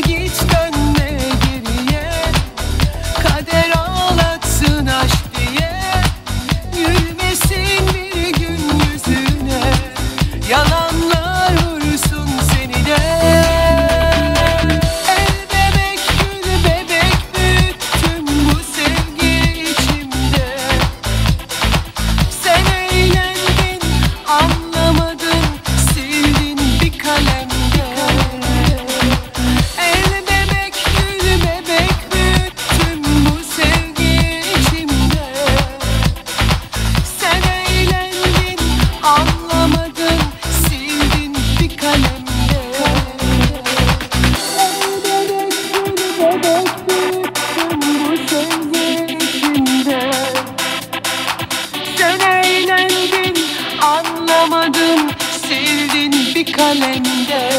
git. sildin bir kalemde.